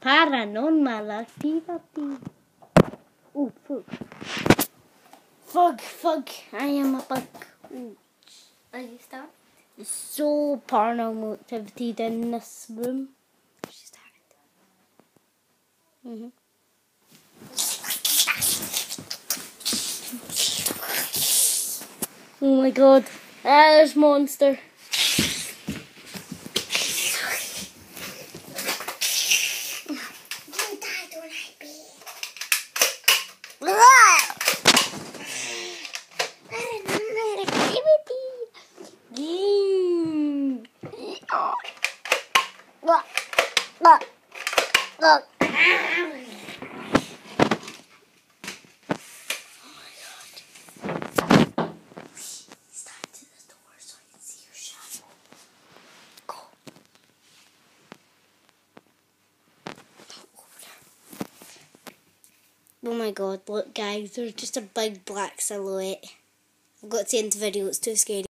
paranormal activity. Oh, fuck. Fuck, fuck. I am a bug. Ooh. Are you? There's so paranormal activity in this room. She started. hmm Oh my god. Ah, there's monster. Look, look, look. Start to the door so I can see your shadow. Go. Oh my god, look guys, there's just a big black silhouette. I've got to end the video, it's too scary.